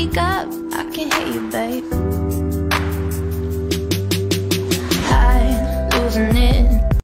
speak up, I can hear you, babe.